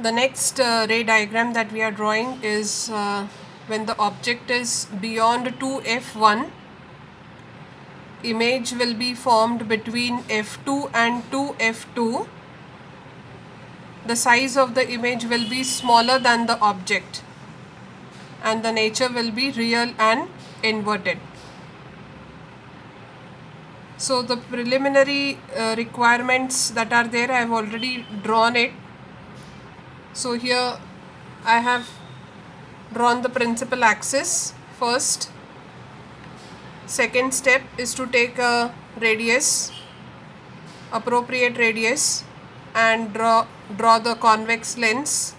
the next uh, ray diagram that we are drawing is uh, when the object is beyond 2f1 image will be formed between f2 and 2f2 the size of the image will be smaller than the object and the nature will be real and inverted. So the preliminary uh, requirements that are there I have already drawn it so here I have drawn the principal axis first. Second step is to take a radius appropriate radius and draw draw the convex lens.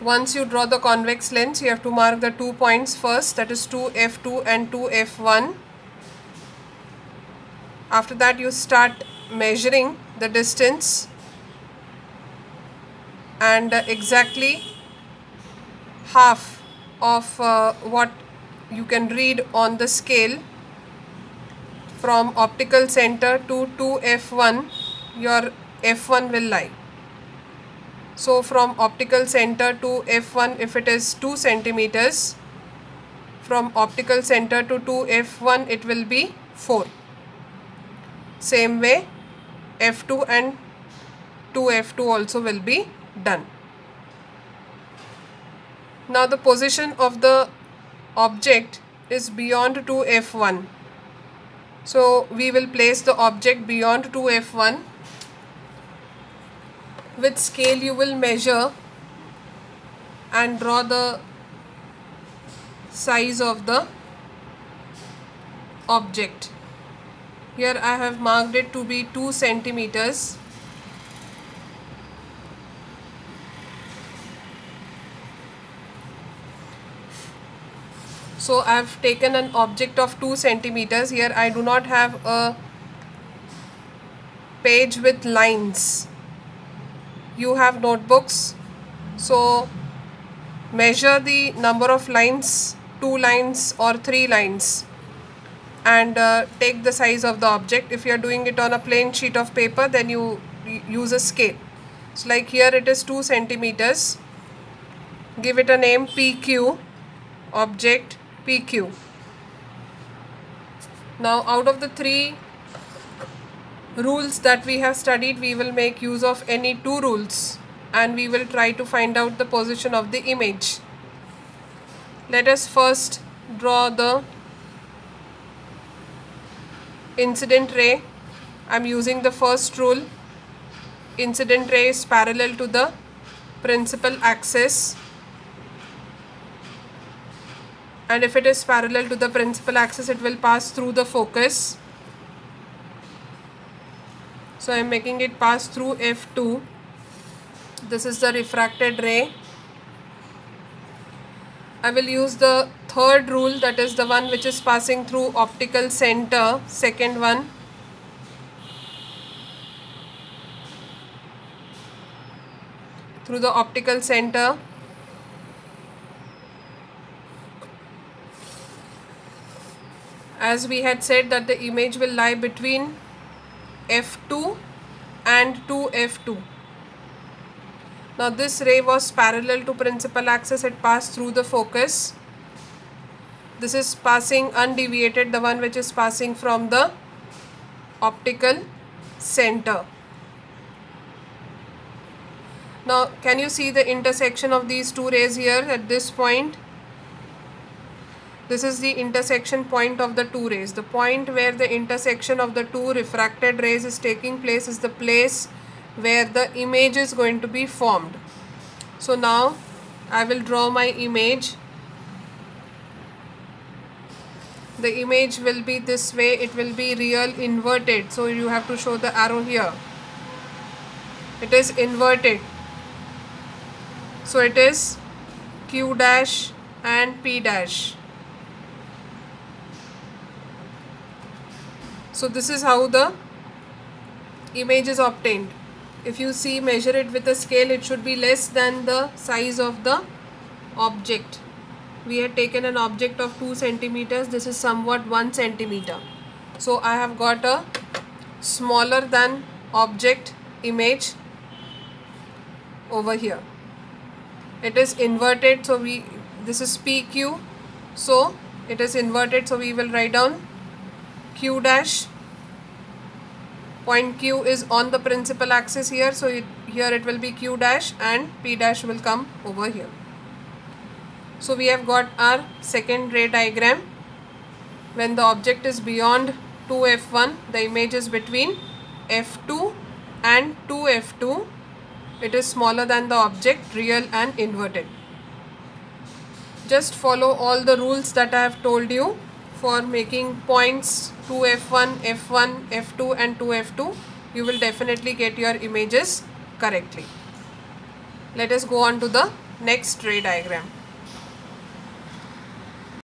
Once you draw the convex lens you have to mark the two points first that is 2f2 and 2f1 after that you start measuring the distance and exactly half of uh, what you can read on the scale from optical center to 2f1 your f1 will lie. So from optical center to f1 if it is 2 centimeters from optical center to 2f1 it will be 4 same way f2 and 2f2 also will be done. Now the position of the object is beyond 2f1 so we will place the object beyond 2f1 with scale you will measure and draw the size of the object. Here I have marked it to be 2 centimeters so I have taken an object of 2 centimeters. Here I do not have a page with lines. You have notebooks. So measure the number of lines two lines or three lines and uh, take the size of the object. If you are doing it on a plain sheet of paper then you use a scale. So like here it is 2 centimeters. Give it a name PQ object PQ. Now out of the three rules that we have studied we will make use of any two rules and we will try to find out the position of the image. Let us first draw the incident ray. I am using the first rule. Incident ray is parallel to the principal axis and if it is parallel to the principal axis it will pass through the focus. So I am making it pass through F2 this is the refracted ray. I will use the third rule that is the one which is passing through optical center second one. Through the optical center as we had said that the image will lie between f2 and 2f2 now this ray was parallel to principal axis. It passed through the focus. This is passing undeviated the one which is passing from the optical center. Now can you see the intersection of these two rays here at this point this is the intersection point of the two rays. The point where the intersection of the two refracted rays is taking place is the place where the image is going to be formed. So now I will draw my image. The image will be this way. It will be real inverted. So you have to show the arrow here. It is inverted. So it is Q dash and P dash. So this is how the image is obtained. If you see measure it with a scale it should be less than the size of the object. We had taken an object of 2 centimeters. This is somewhat 1 centimeter. So I have got a smaller than object image over here it is inverted so we this is PQ so it is inverted so we will write down Q dash. Point Q is on the principal axis here so it, here it will be Q dash and P dash will come over here. So we have got our second ray diagram. When the object is beyond 2f1 the image is between f2 and 2f2 it is smaller than the object real and inverted. Just follow all the rules that I have told you for making points 2f1 f1 f2 and 2f2 you will definitely get your images correctly. Let us go on to the next ray diagram